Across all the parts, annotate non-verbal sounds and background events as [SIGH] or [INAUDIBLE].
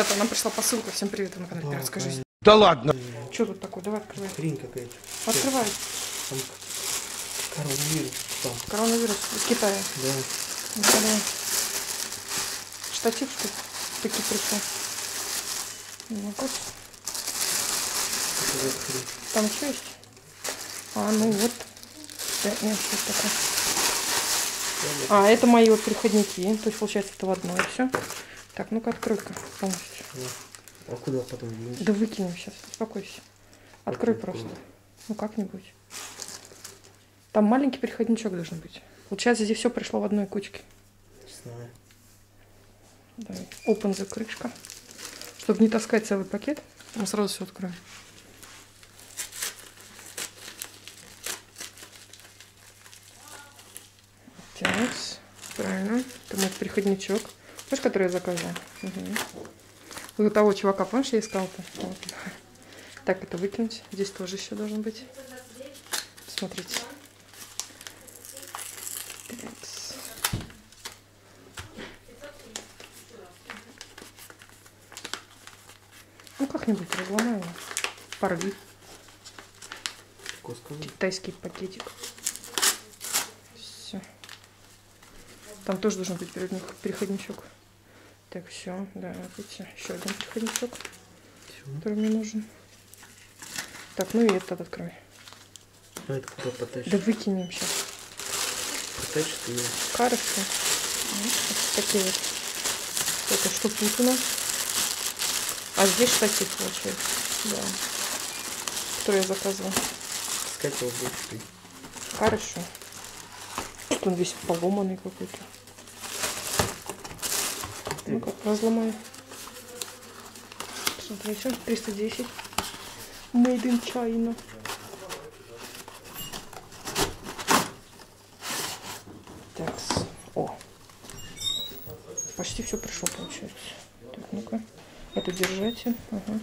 Это нам пришла посылка. Всем привет, на канале Пиратская жизнь. Да ладно. Что тут такое? Давай открывай. Хрень какая-то. Открывай. Там коронавирус там. Коронавирус из Китая. Да. Давай. Штатив, что ли? Таки пришел. Что за хрень? Там еще есть? А, ну вот. Да, нет, что такое? А, это мои вот переходники. То есть, получается, это в одно и все. Так, ну-ка, открой-ка полностью. А куда потом? вынести? Да выкинем сейчас, успокойся. Открой Как просто. выкинем? Ну, как-нибудь. Там маленький переходничок должен быть. Получается, здесь все пришло в одной кучке. Не знаю. Давай. Open закрышка. Чтобы не таскать целый пакет, мы сразу все откроем. Так, правильно. Это мой переходничок. Знаешь, который я заказывала? Угу. Вот у того чувака, помнишь, я искал-то? Вот. Так, это выкинуть. Здесь тоже еще должен быть. Смотрите. Ну, как-нибудь разломаю. Порви. Сказать. Китайский пакетик. Все. Там тоже должен быть переходничок. Так, все, да, видите, еще один переходничок, Всё. который мне нужен. Так, ну и этот открой. А это куда потащишь? Да выкинем сейчас. Потащишь ты его. Хорошо. Вот такие вот. Это что тут у нас? А здесь штатив получается. Да. Который я заказывала. Искать его будешь ты. Хорошо. Тут он весь поломанный какой-то. Ну-ка, разломаю. Смотрите, 310. Made in China. Так, о. Почти все пришло, получается. Так, ну-ка. Это держите. Ага.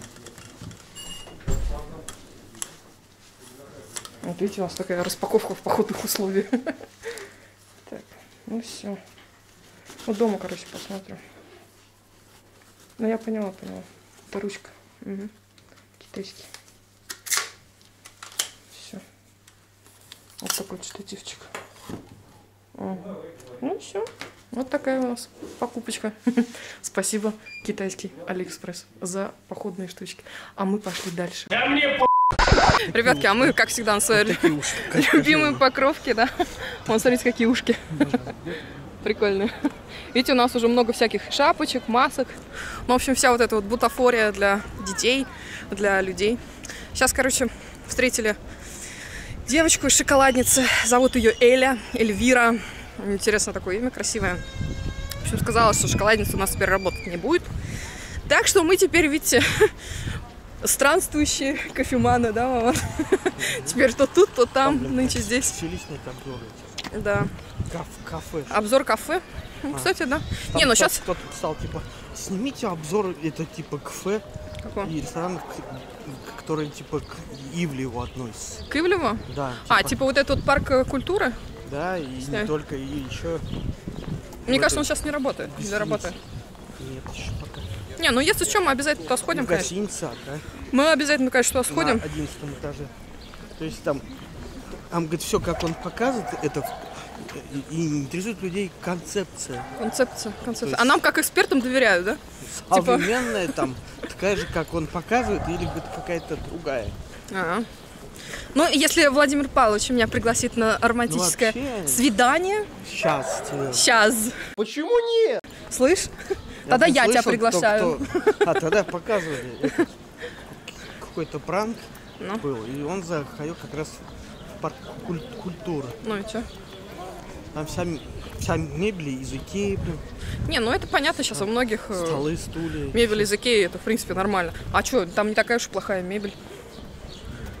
Вот видите, у нас такая распаковка в походных условиях. [LAUGHS] Так, ну все. Ну, дома, короче, посмотрим. Ну, я поняла, поняла. Это ручка. Мгм. Китайский. Все. Вот такой штативчик. Ну все. Вот такая у нас покупочка. [LAUGHS] Спасибо, китайский Алиэкспресс, за походные штучки. А мы пошли дальше. Ребятки, а мы, как всегда, на своей уж. любимые покровки, да. Вон, смотрите, какие ушки. Прикольные. [LAUGHS] Видите, у нас уже много всяких шапочек, масок. Ну, в общем, вся вот эта вот бутафория для детей, для людей. Сейчас, короче, встретили девочку из шоколадницы. Зовут ее Эля, Эльвира. Интересно такое имя, красивое. В общем, сказала, что шоколадница у нас теперь работать не будет. Так что мы теперь, видите, [LAUGHS] странствующие кофеманы, да, мама? [LAUGHS] Теперь то тут, то там, нынче здесь. Да. Каф- Кафе. Обзор кафе. Ну, Кстати, да. Там Не, ну сейчас... Кто-то писал, типа, снимите обзор, это типа кафе и ресторанов, которые типа к Ивлеву относятся. К Ивлеву? Да. А, типа вот этот вот парк э, культуры? Да, и Снять. не только, и еще... Мне кажется, он сейчас не работает. Или работает. Нет, еще пока. Не, ну если что, мы обязательно туда сходим, конечно. гостиница, да? Мы обязательно, конечно, туда сходим. На 11 этаже. То есть там, там говорит, все, как он показывает, это и, интересует людей концепция. Концепция, концепция. есть- А нам как экспертам доверяют, да? Типа- Современная там, такая же, как он показывает, или говорит, какая-то другая. Ага. Ну, если Владимир Павлович меня пригласит на романтическое Ну, вообще. свидание, Сейчас тебе. сейчас, Почему нет? слышь? Тогда я тебя приглашаю. кто- кто- А тогда показывали какой-то пранк Ну. был, и он заходил как раз парк куль- культуры. Ну и что? Там вся, вся мебель из Икеи, блин, Не, ну это понятно сейчас у многих. э, столы, стулья. Мебель из Икеи, это, в принципе, нормально. А что, там не такая уж плохая мебель.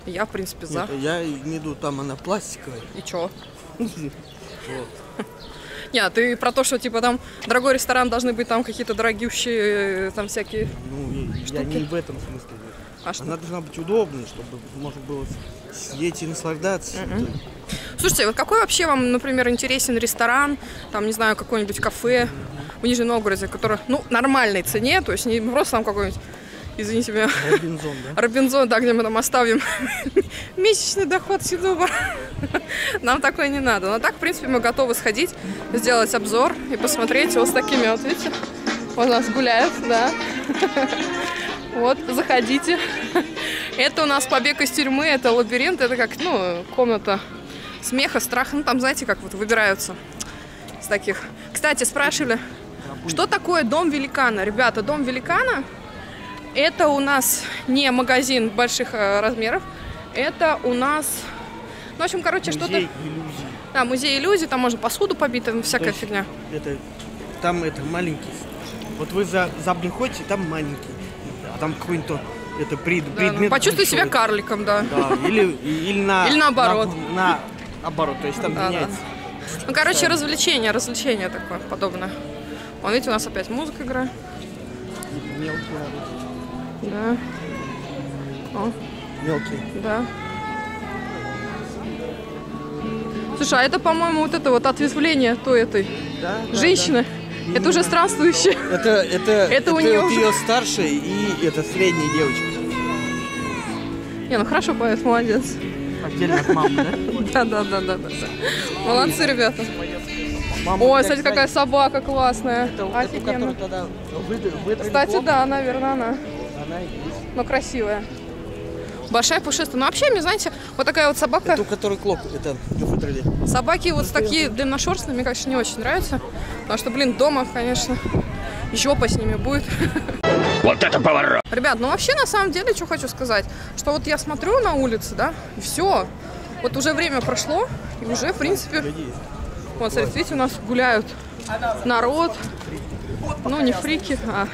Я, в принципе, за. Нет, я в виду, там она пластиковая. И чё? [LAUGHS] Не, а ты про то, что, типа, там дорогой ресторан, должны быть там какие-то дорогущие, э, там всякие... Ну, я не в этом смысле. А что? Она должна быть удобной, чтобы можно было сидеть и наслаждаться. Слушайте, вот какой вообще вам, например, интересен ресторан, там, не знаю, какое-нибудь кафе, в Нижнем Новгороде, которые, ну, нормальной цене, то есть не просто там какой-нибудь, извините меня, Робинзон, да? Робинзон, да, где мы там оставим [LAUGHS] месячный доход Сидуба. Нам такое не надо. Но так, в принципе, мы готовы сходить, сделать обзор и посмотреть вот с такими вот, видите, вот у нас гуляют, да. Вот, заходите. [LAUGHS] Это у нас побег из тюрьмы, это лабиринт, это как, ну, комната смеха, страха. Ну, там, знаете, как вот выбираются из таких. Кстати, спрашивали, что такое дом великана? Ребята, дом великана это у нас не магазин больших э, размеров, это у нас, ну, в общем, короче, что-то... Да, музей иллюзий, там можно посуду побить, там всякая фигня. Это, там это маленький. Вот вы за, за ходите, там маленький. Там какой-нибудь то- это пред, Да, ну, предмет почувствуй себя большой. карликом, да. Да, или, или на... Или наоборот. На, на- наоборот, то есть там Да, да. меняется. Ну, короче, развлечение, развлечение такое подобное. Вон, видите, у нас опять музыка играет. Мелкие, Да. О, мелкие. да. Слушай, а это, по-моему, вот это вот ответвление той этой Да, да, женщины. да. Это уже странствующая. Это, это, Это у неё вот уже- ее старшая и это средняя девочка. Не, ну хорошо поет, молодец. Отдельно от мамы, да? Да, да, да, да. Молодцы, ребята. Мама, Ой, смотрите, какая собака классная. Это, Офигенно. тогда Кстати, да, наверное, она. Она и есть. Но красивая. Большая пушистая. Ну, вообще, мне, знаете, вот такая вот собака. Ту, которую клоп, это выдрали. Собаки вот такие длинношерстные, мне, конечно, не очень нравятся. Потому что, блин, дома, конечно, жопа с ними будет. [LAUGHS] Вот это поворот! Ребят, ну вообще, на самом деле, что хочу сказать, что вот я смотрю на улице, да, и все. Вот уже время прошло, и уже, в принципе, вот, смотрите, видите, у нас гуляют народ, ну, не фрики, а...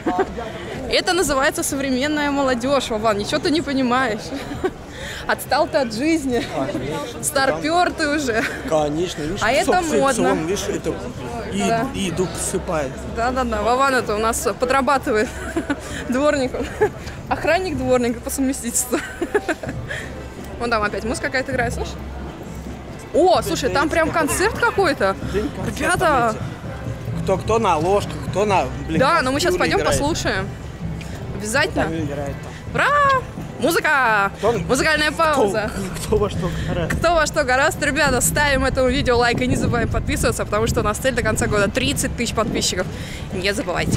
Это называется современная молодежь, Вован, ничего ты не понимаешь. Отстал ты от жизни. Старпер ты уже. Конечно, видишь, А это модно. видишь, это и, Да. и иду посыпает. Да-да-да, Вован это у нас подрабатывает дворником. Охранник дворника по совместительству. Вон там опять музыка какая-то играет, слышишь? О, слушай, там прям концерт какой-то. Ребята, знаете. Кто, кто на ложках, кто на, блин, да, но мы сейчас пойдем играет. послушаем. Обязательно. Там играет. Ура! Музыка! Кто- Музыкальная Кто, пауза. кто во что гораздо. Кто во что гораст, ребята, ставим этому видео лайк и не забываем подписываться, потому что у нас цель до конца года 30 тысяч подписчиков. Не забывайте.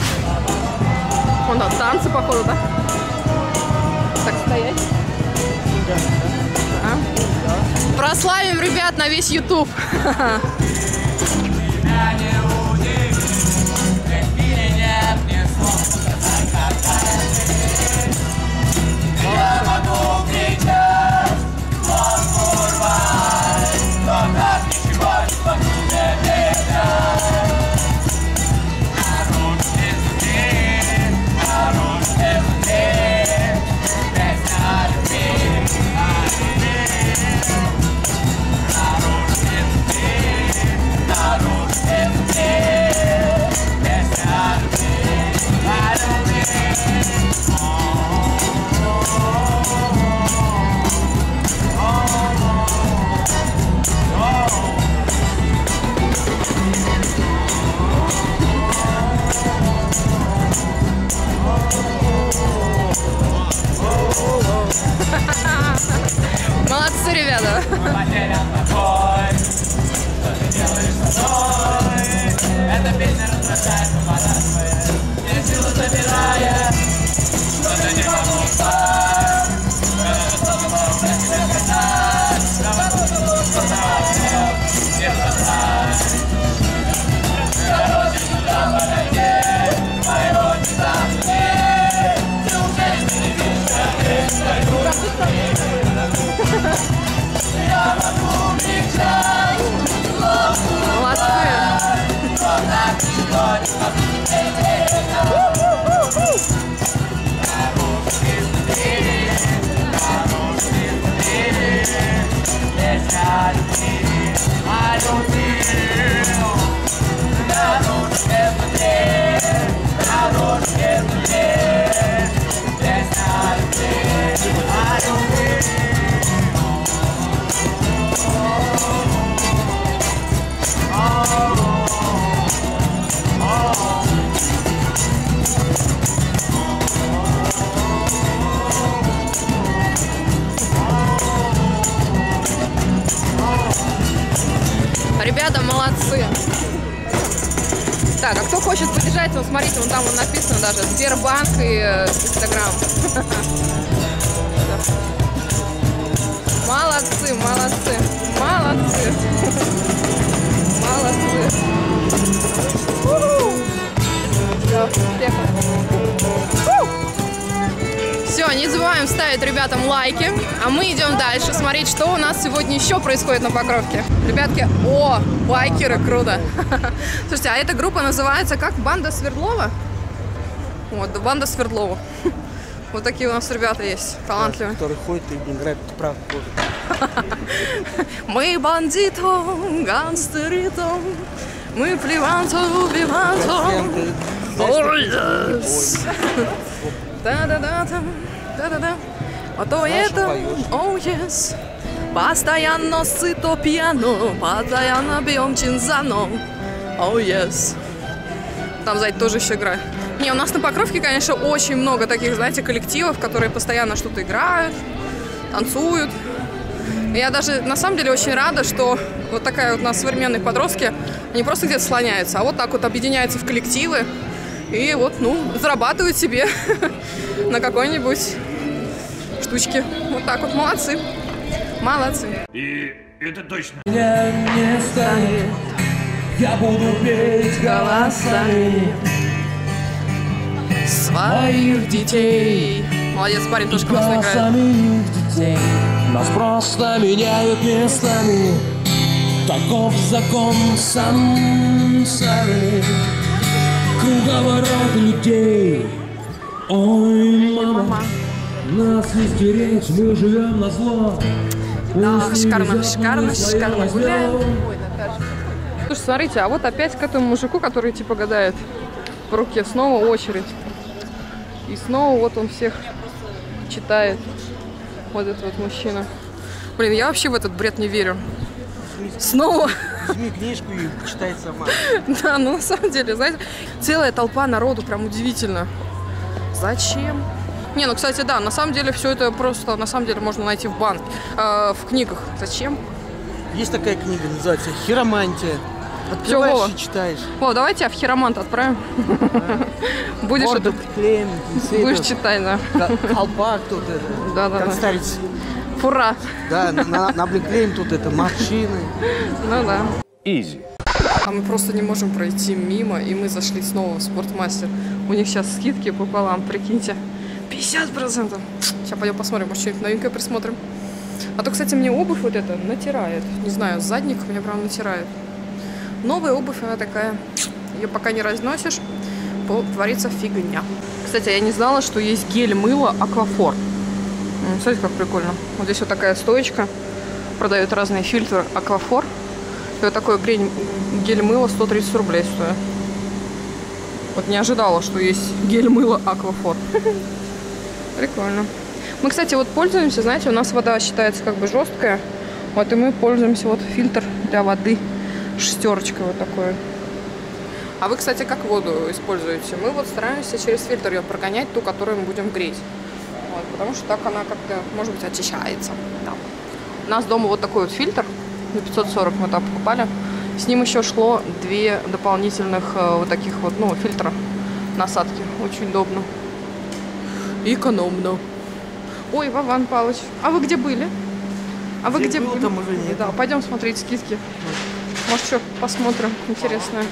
Вон там танцы, походу, да? Так, стоять. А? Прославим ребят на весь YouTube. [LAUGHS] поддержать, вот смотрите, вон там вон написано даже Сбербанк и э, Инстаграм. Молодцы, молодцы, молодцы. Молодцы. Все, не забываем ставить ребятам лайки, а мы идем дальше смотреть, что у нас сегодня еще происходит на Покровке. Ребятки, о, байкеры, круто. [LAUGHS] Слушайте, а эта группа называется как? Банда Свердлова? Вот, банда Свердлова. [LAUGHS] Вот такие у нас ребята есть, талантливые. Который ходит и играет правду [LAUGHS] Мы бандито, гангстерито, мы плеванто, убиванто. Ой, yes. Да-да-да-да, да-да-да. А то это, oh yes. Постоянно сыто пьяно, постоянно бьем чинзано. Oh yes. Там сзади тоже еще играет. Не, у нас на Покровке, конечно, очень много таких, знаете, коллективов, которые постоянно что-то играют, танцуют. Я даже, на самом деле, очень рада, что вот такая вот у нас современные подростки, они просто где-то слоняются, а вот так вот объединяются в коллективы и вот, ну, зарабатывают себе [LAUGHS] на какой-нибудь штучке. Вот так вот, молодцы. Молодцы. И это точно. меня не станет Я буду петь голосами Своих детей. Молодец, парень тоже классно играет. Детей Нас просто меняют местами Таков закон сансары Круговорот людей Ой, мама, нас не стеречь, мы живем на зло Да, шикарно, шикарно, шикарно гуляем. Слушай, смотрите, а вот опять к этому мужику, который типа гадает в руке, снова очередь. И снова вот он всех читает. Вот этот вот мужчина. Блин, я вообще в этот бред не верю. Снова. Возьми книжку и читай сама. [LAUGHS] Да, ну на самом деле, знаете, целая толпа народу, прям удивительно. Зачем? Не, ну, кстати, да, на самом деле все это просто, на самом деле, можно найти в банке, э, в книгах. Зачем? Есть такая книга, называется «Хиромантия». Открываешь и читаешь. О, давайте тебя в хиромант отправим. Будешь, Морда это, клеем, будешь читать, да. Колпак тут это. Да-да-да. Как старец. Фура. Да, на- на- наблеклеим тут это морщины. Ну да. Изи. А мы просто не можем пройти мимо, и мы зашли снова в спортмастер. У них сейчас скидки пополам, прикиньте. 50%. Сейчас пойдем посмотрим, может, что-нибудь новенькое присмотрим. А то, кстати, мне обувь вот эта натирает. Не знаю, задник меня прям натирает. Новая обувь, она такая. Ее пока не разносишь, творится фигня. Кстати, я не знала, что есть гель-мыло Аквафор. М, Смотрите, как прикольно. Вот здесь вот такая стоечка. Продают разные фильтры Аквафор. И вот такой грень гель-мыло 130 рублей стоит. Вот не ожидала, что есть гель-мыло Аквафор. Прикольно. Мы, кстати, вот пользуемся, знаете, у нас вода считается как бы жесткая. Вот и мы пользуемся вот фильтр для воды. Шестерочка вот такой. А вы, кстати, как воду используете? Мы вот стараемся через фильтр ее прогонять, ту, которую мы будем греть. Вот, потому что так она как-то, может быть, очищается. Да. У нас дома вот такой вот фильтр на 540 мы там покупали. С ним еще шло две дополнительных э, вот таких вот, ну, фильтра насадки. Очень удобно. Экономно. Ой, Вован Павлович, а вы где были? А вы Где где был, были? там уже нет. Да, пойдем смотреть скидки. Может, что посмотрим интересное.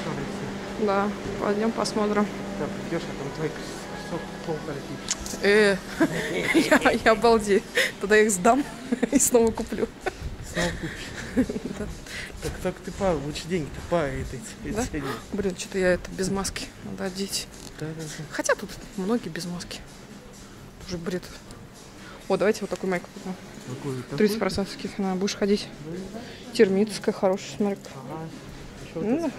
Да, пойдем посмотрим. Да, придешь, а там твой кусок пол пролетит. Э, я, я обалдею. Тогда я их сдам [LAUGHS] и снова куплю. Снова купишь. Так только ты па, лучше деньги-то по этой Да? Блин, что-то я это без маски. Надо одеть. Да, да, да. Хотя тут многие без маски. Тоже бред. О, давайте вот такой майку купим. Какой такой? 30% скидка на будешь ходить. Термитская, хорошая, смотри. Ага. Ну.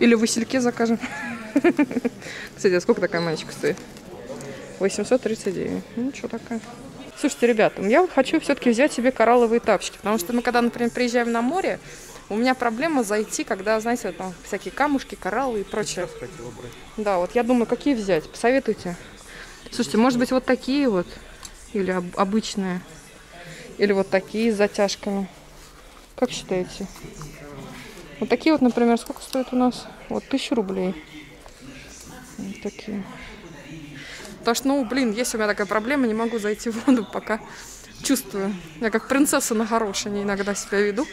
Или Васильке закажем. [LAUGHS] Кстати, а сколько такая маечка стоит? 839. Ну, что такая. Слушайте, ребята, я вот хочу все-таки взять себе коралловые тапочки, потому что мы, когда, например, приезжаем на море, у меня проблема зайти, когда, знаете, там всякие камушки, кораллы и прочее. Да, вот я думаю, какие взять? Посоветуйте. Слушайте, может быть, вот такие вот? Или об- обычные? Или вот такие с затяжками? Как считаете? Вот такие вот, например, сколько стоят у нас? Вот тысячу рублей. Вот такие. Потому что, ну, блин, есть у меня такая проблема, не могу зайти в воду, пока чувствую. Я как принцесса на горошине иногда себя веду.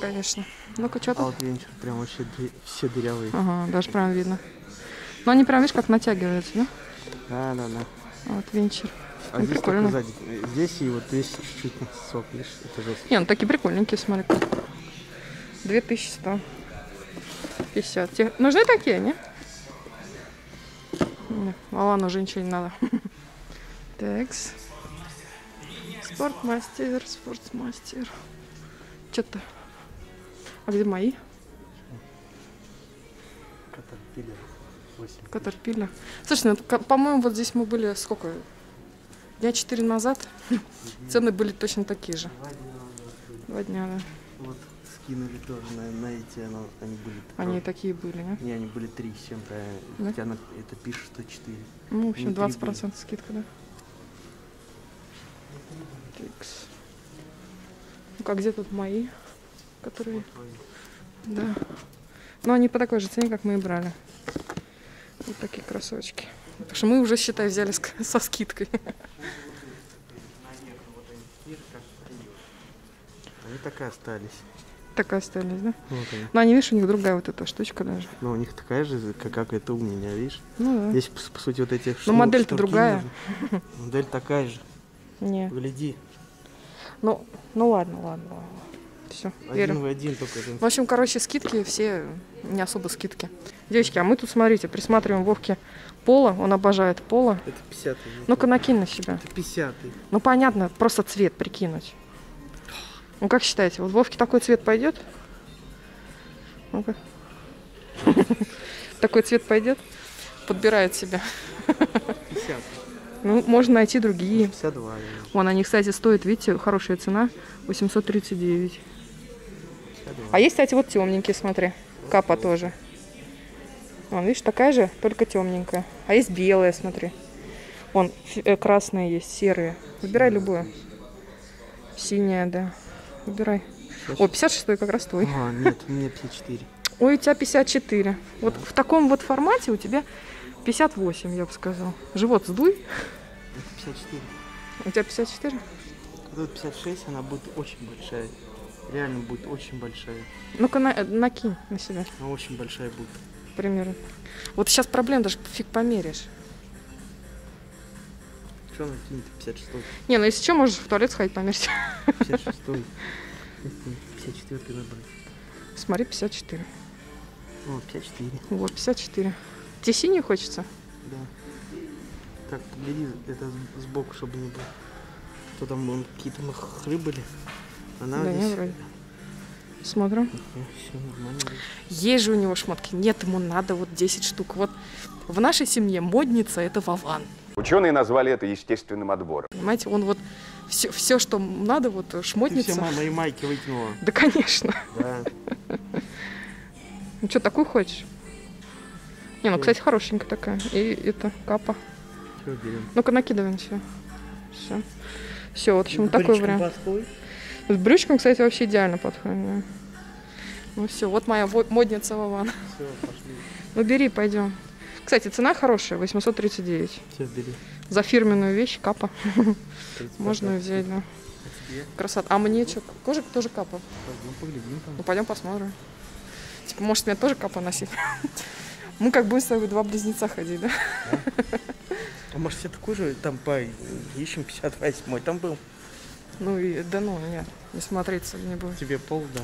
Конечно. Ну-ка, что вот венчур прям вообще все дырявые. Ага, даже прям видно. Но они прям, видишь, как натягиваются, да? Да, да, да. Вот венчер. А Ну, здесь прикольно. сзади. Здесь и вот здесь чуть-чуть сок, видишь, это жестко. Не, ну такие прикольненькие, смотри. 2150. Те- Нужны такие, не? Не, А ладно, уже ничего не надо. [LAUGHS] Такс. Спортмастер, спортмастер. Что-то. А где мои? Катапиллер 8. Катерпиллер. Слушай, ну, по-моему, вот здесь мы были сколько? Дня четыре назад. Цены были точно такие же. Два дня, да. Вот скинули тоже на, на эти, оно- они были... Они такие были, не? Не, они были три с чем-то. Да? Хотя она, это пишет, что 4. Ну, в общем, Внутри 20% скидка, да? Тикс. Ну, как где тут мои, которые... Да. Но они по такой же цене, как мы и брали. Вот такие кроссовочки. Так что мы уже, считай, взяли [LAUGHS] со скидкой. Они так и остались. Так и остались, да? Вот они. Но они, видишь, у них другая вот эта штучка даже. Но у них такая же, как, как это у меня, видишь? Ну да. Здесь, по, по сути, вот эти Но модель-то другая. Модель такая же. Не. Гляди. Ну, ну ладно, ладно, ладно. Все, Один верю. в один только. это- В общем, короче, скидки все не особо скидки. Девочки, а мы тут, смотрите, присматриваем Вовке Пола. Он обожает Пола. Это 50 Ну-ка, накинь на себя. Это 50 Ну, понятно, просто цвет прикинуть. Ну, как считаете, вот Вовке такой цвет пойдет? Ну-ка. [LAUGHS] Такой цвет пойдет? Подбирает себя. 50. Ну, можно найти другие. 52. наверное. Вон, они, кстати, стоят, видите, хорошая цена. 839. 52. А есть, кстати, вот темненькие, смотри. Капа тоже. Вон, видишь, такая же, только темненькая. А есть белая, смотри. Вон, э, красные есть, серые. Выбирай любую. Синяя, да. Выбирай. О, 56 как раз твой. А, нет, у меня 54. Ой, у тебя 54. Вот в таком вот формате у тебя 58, я бы сказал. Живот сдуй. Это 54. У тебя 54? Когда вот 56, она будет очень большая. Реально будет очень большая. Ну-ка, на- накинь на себя. Она очень большая будет. примерно. Вот сейчас проблем даже фиг померишь. Что она кинет? 56 Не, ну если что, можешь в туалет сходить померить. 56 54 надо брать. Смотри, 54. О, 54, Вот, 54. Тебе синий хочется? да. Так, погляди, это сбоку, чтобы не было. То там вон, какие-то махры были. Она да, не здесь... вроде. Смотрим. Все нормально. вроде. Есть же у него шмотки. Нет, ему надо вот 10 штук. Вот в нашей семье модница это Вован. Ученые назвали это естественным отбором. Понимаете, он вот все, все что надо, вот Ты все шмотница. ма- мои майки выкинула. Да, конечно. Да. Ну что, такую хочешь? Не, ну, кстати, хорошенькая такая. И это капа. Ну-ка, накидываем все. Все. Все, вот, в общем, такой вариант. С брючком, кстати, вообще идеально подходит. да. Ну все, вот моя модница Вован. Все, пошли. Ну бери, пойдем. Кстати, цена хорошая, 839. Все, бери. За фирменную вещь капа. 30 Можно взять, да. А? Красота. А мне что, кожа тоже капа? Пойдем поглядим там. Ну пойдем посмотрим. Типа, может, мне тоже капа носить? [LAUGHS] Мы как будем с тобой два близнеца ходить, да? А может все такой же, там по ищем 58 там был. Ну и да ну, нет, не смотреться не будет. Тебе пол, да.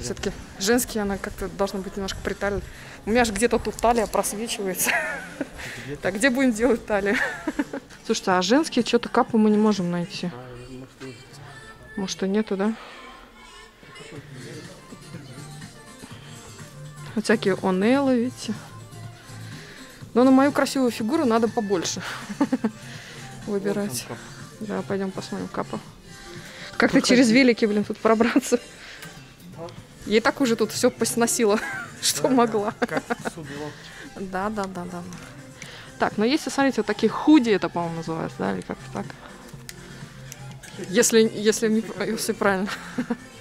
Все-таки женские, она как-то должна быть немножко приталена. У меня же где-то тут талия просвечивается. Где-то. Так, где будем делать талию? Слушайте, а женские что-то капы мы не можем найти. А, может, и- Может, и нету, да? Вот Всякие онелы, видите? Но на мою красивую фигуру надо побольше выбирать. Да, пойдем посмотрим капа. Как ты через велики, блин, тут пробраться? И так уже тут все посносила, [LAUGHS] что могла. Как. Да, да, да, да. Так, ну если, смотрите, вот такие худи, это, по-моему, называется, да, или как-то так. Если, если, не, если правильно.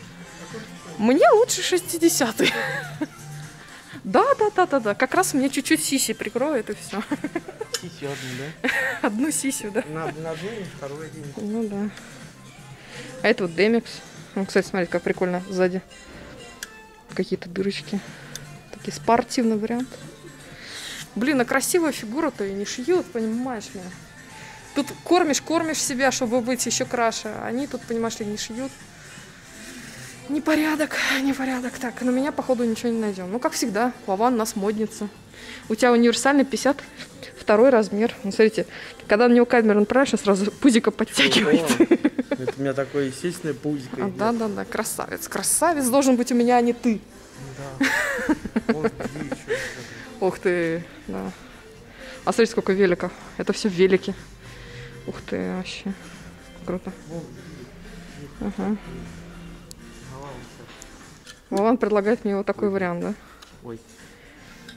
[LAUGHS] Мне лучше 60-й. Да, да, да, да, да. Как раз мне чуть-чуть сиси прикроет и все. Еще одну, да? Одну сисю, да. На, на одну и второй один. Ну да. А это вот Демикс. Ну, кстати, смотрите, как прикольно сзади. Какие-то дырочки. Такие спортивный вариант. Блин, а красивая фигура-то и не шьют, понимаешь ли. Тут кормишь, кормишь себя, чтобы быть еще краше. Они тут, понимаешь ли, не шьют. Непорядок, непорядок. Так, на меня, походу, ничего не найдем. Ну, как всегда, Вован у нас модница. У тебя универсальный 52 размер. Ну, смотрите, когда на него камера направишь, сразу пузико подтягивается. [LAUGHS] Это у меня такое естественное пузико. А, да, да, да, красавец. Красавец должен быть у меня, а не ты. Еще. [LAUGHS] Ух ты, да. А смотрите, сколько великов. Это все велики. Ух ты, вообще. Круто. Ага. Вован предлагает мне вот такой вариант, да? Ой.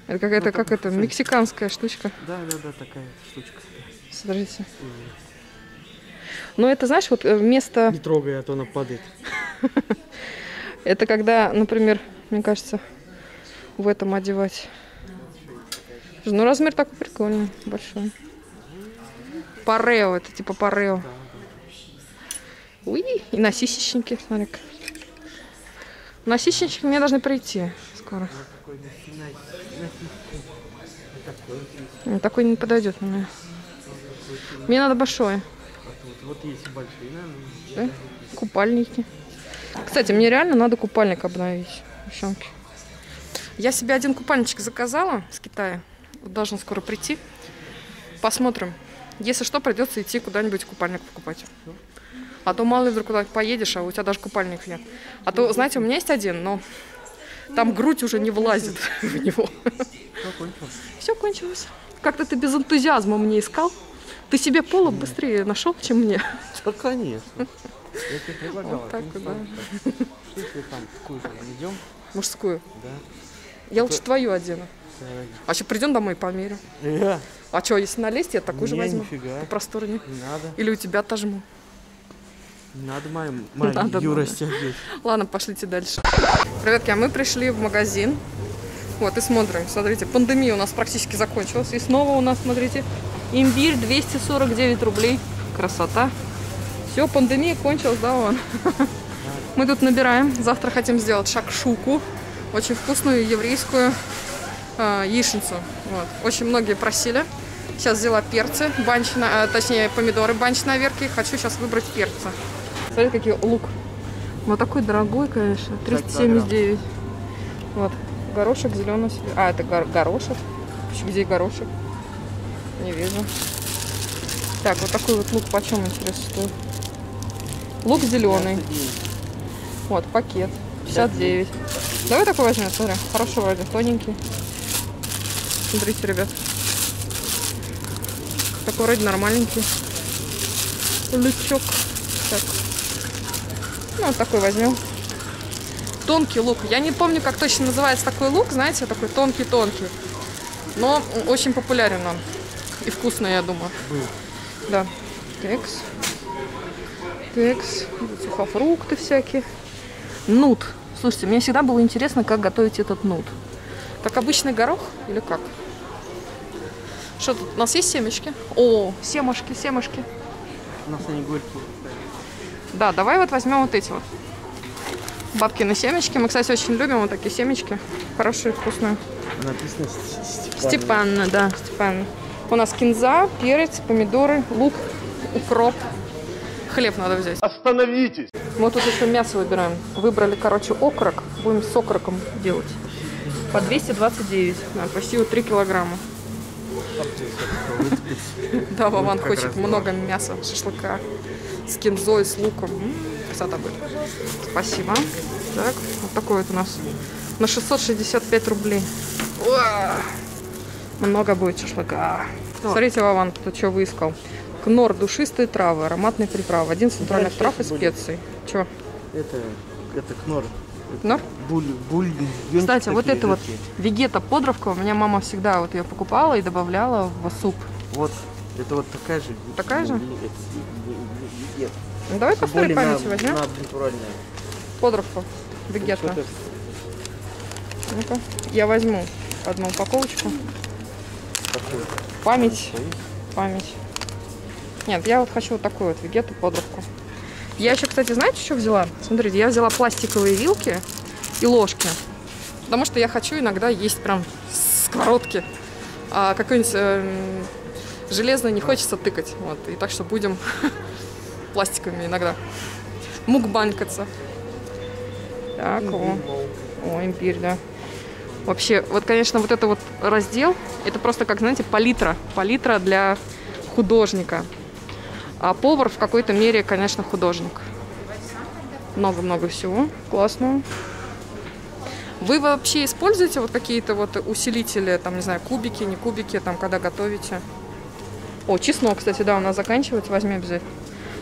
Это какая-то, Ну, как это, мексиканская штучка. Да, да, да, такая штучка. Смотрите. Но это, знаешь, вот э, вместо... Не трогай, а то она падает. [LAUGHS] Это когда, например, мне кажется, в этом одевать. Ну, размер такой прикольный, большой. Парео, это типа парео. Уи, и на сисечники, смотри-ка. На мне должны прийти скоро. М, Такой не подойдет мне. Мне надо большое. Вот, есть большие, да? Купальники. Кстати, мне реально надо купальник обновить, девчонки. Я себе один купальничек заказала с Китая. Должен скоро прийти. Посмотрим. Если что, придется идти куда-нибудь купальник покупать. А то мало ли вдруг куда поедешь, а у тебя даже купальник нет. А то, знаете, у меня есть один, но там грудь уже не влазит [LAUGHS] в него. Все кончилось. Все кончилось. Как-то ты без энтузиазма мне искал. Ты себе пола быстрее нашел, чем мне. Да, конечно. Я тебе предлагал. Вот так да. Что если там какую-то найдем? Мужскую. Да. Я лучше твою одену. А что, придем домой и померим. Я? А что, если налезть, я такую же Не, возьму. нифига. По просторнее. Не надо. Или у тебя отожму. Не надо моим, [LAUGHS] моим Надо, Юра надо. стягивать. Ладно, пошлите дальше. Ребятки, а мы пришли в магазин. Вот, и смотрим. Смотрите, пандемия у нас практически закончилась. И снова у нас, смотрите, имбирь 249 рублей. Красота. Все, пандемия кончилась, да, вон. [LAUGHS] Мы тут набираем. Завтра хотим сделать шакшуку. Очень вкусную еврейскую э, яичницу. Вот. Очень многие просили. Сейчас взяла перцы, банч на- э, точнее помидоры банч на верке. Хочу сейчас выбрать перцы. Смотрите, какие лук. Вот такой дорогой, конечно. 379. Вот. Горошек зеленый. А, это гор- горошек. Где горошек? Не вижу. Так, вот такой вот лук почем, интересно, стоит? Лук зеленый. Вот, пакет. 59. Давай такой возьмем, смотри. Хороший вроде, тоненький. Смотрите, ребят. Такой вроде нормальненький. Лучок. Так. Ну, вот такой возьмем. Тонкий лук. Я не помню, как точно называется такой лук, знаете, такой тонкий-тонкий. Но очень популярен он. И вкусный, я думаю. Да. Текс. Текс. Сухофрукты всякие. Нут. Слушайте, мне всегда было интересно, как готовить этот нут. Как обычный горох или как? Что тут? У нас есть семечки? О, семушки, семушки. У нас они горькие. Да, давай вот возьмем вот эти вот. Бабкины семечки. Мы, кстати, очень любим вот такие семечки. Хорошие, вкусные. Написано Ст- Степан. Степанна, да, Степанна. У нас кинза, перец, помидоры, лук, укроп. Хлеб надо взять. Остановитесь! Мы тут еще мясо выбираем. Выбрали, короче, окорок. Будем с окороком делать. По 229. Да, почти вот 3 килограмма. Да, Вован хочет много мяса, шашлыка. С кинзой, с луком. М, Красота будет. Спасибо. Так, вот такой вот у нас. На 665 рублей. Уа! Много будет шашлыка. Смотрите, Вован, тут что выискал. Кнор, душистые травы, ароматные приправы. Один центральных трав и специй. Че? Это, это кнор. Кнор? Буль, буль, Кстати, вот это вот вегета подровка, у меня мама всегда вот ее покупала и добавляла в суп. Вот, это вот такая же. Такая же? Ну, давай по старой на, памяти возьмем на натуральная. подровку. Вегета. Что-то Ну-ка, я возьму одну упаковочку. такое. Память. Память. Нет, я вот хочу вот такую вот вегету подробку. Я еще, кстати, знаете, что взяла? Смотрите, я взяла пластиковые вилки и ложки. Потому что я хочу иногда есть прям сковородки. А какой-нибудь эм, железный не хочется тыкать. Вот. И так что будем [LAUGHS] пластиковыми иногда. Мукбанькаться. Так, о. О, имбирь, да. Вообще, вот, конечно, вот это вот раздел, это просто, как, знаете, палитра. Палитра для художника. А повар в какой-то мере, конечно, художник. Много-много всего. Классно. Вы вообще используете вот какие-то вот усилители, там, не знаю, кубики, не кубики, там, когда готовите? О, чеснок, кстати, да, у нас заканчивается, возьми обязательно.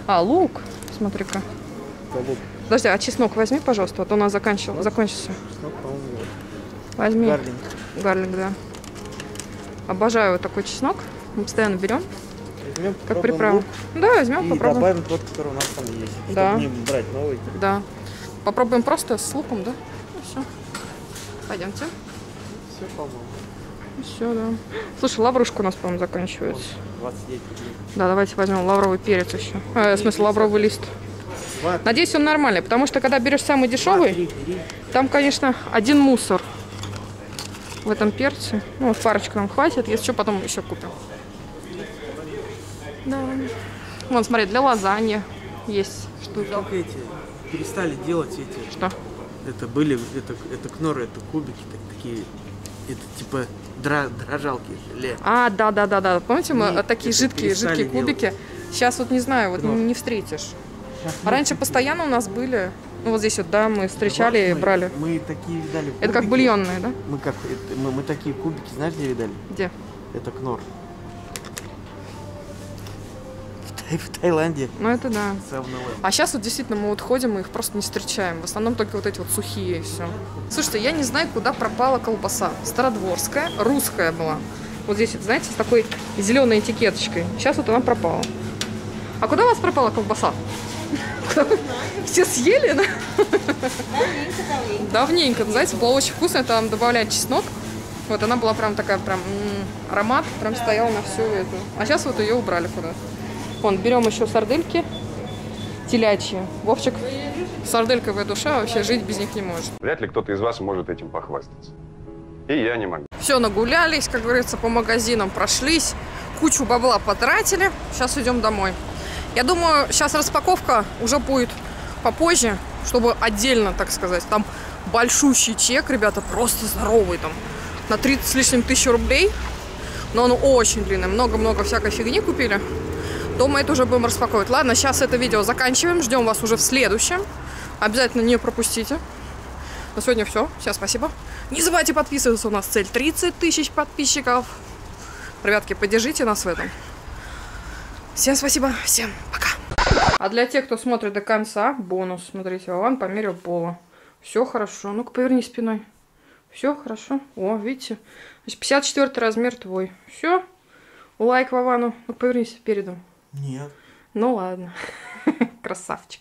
А, лук, смотри-ка. Подожди, а чеснок возьми, пожалуйста, а то у нас заканчивал, закончился. Ну, по-моему, Возьми. Гарлинг. Гарлик, да. Обожаю вот такой чеснок. Мы постоянно берем, Возьмем, как приправу. лук Да, возьмем, И попробуем. добавим тот, который у нас там есть. Да. Чтобы не брать новый. Да. Попробуем просто с луком, да? И все. Пойдемте. Все, по-моему. Все, да. Слушай, лаврушка у нас, по-моему, заканчивается. 29 рублей. Да, давайте возьмем лавровый перец еще. Э, в смысле, лавровый лист. Надеюсь, он нормальный, потому что когда берешь самый дешевый, там, конечно, один мусор в этом перце. Ну, вот парочку нам хватит, если что, потом еще купим. Да. Вон, смотри, для лазаньи есть штуки. Только эти перестали делать эти. Что? Это были, это, это кноры, это кубики так- такие. Это типа дрожалки, желе. А, да, да, да, да. Помните, мы Нет, э, такие жидкие, жидкие кубики. Сейчас вот не знаю, вот Кнор. не встретишь. А раньше постоянно у нас были. Ну вот здесь вот, да, мы встречали и Мы- брали. Мы такие видали. Это как кубики. бульонные, да? Мы как это- мы, мы такие кубики, знаешь, где видали? Где? Это кнор. В, Таиланде. Ну это да. А сейчас вот действительно мы вот ходим и их просто не встречаем. В основном только вот эти вот сухие и все. Слушайте, я не знаю, куда пропала колбаса. Стародворская, русская была. Вот здесь, вот, знаете, с такой зеленой этикеточкой. Сейчас вот она пропала. А куда у вас пропала колбаса? [LAUGHS] Все съели, да? Давненько, знаете, была очень вкусная, там добавляют чеснок. Вот она была прям такая, прям м, аромат, прям стоял на всю эту. А сейчас вот ее убрали куда. Вон, берем еще сардельки телячьи. Вовчик, сардельковая душа, вообще жить без них не может. Вряд ли кто-то из вас может этим похвастаться. И я не могу. Все, нагулялись, как говорится, по магазинам прошлись, кучу бабла потратили. Сейчас идем домой. Я думаю, сейчас распаковка уже будет попозже, чтобы отдельно, так сказать. Там большущий чек, ребята, просто здоровый там. На 30 с лишним тысяч рублей. Но он очень длинный. Много-много всякой фигни купили. Дома это уже будем распаковывать. Ладно, сейчас это видео заканчиваем. Ждем вас уже в следующем. Обязательно не пропустите. На сегодня все. Всем спасибо. Не забывайте подписываться. У нас цель 30 тысяч подписчиков. Ребятки, поддержите нас в этом. Всем спасибо. Всем пока. А для тех, кто смотрит до конца, бонус. Смотрите, Вован померил пола. Все хорошо. Ну-ка, поверни спиной. Все хорошо. О, видите? Значит, 54 размер твой. Все. Лайк Вовану. Ну, повернись передом. Нет. Ну ладно. [LAUGHS] Красавчик.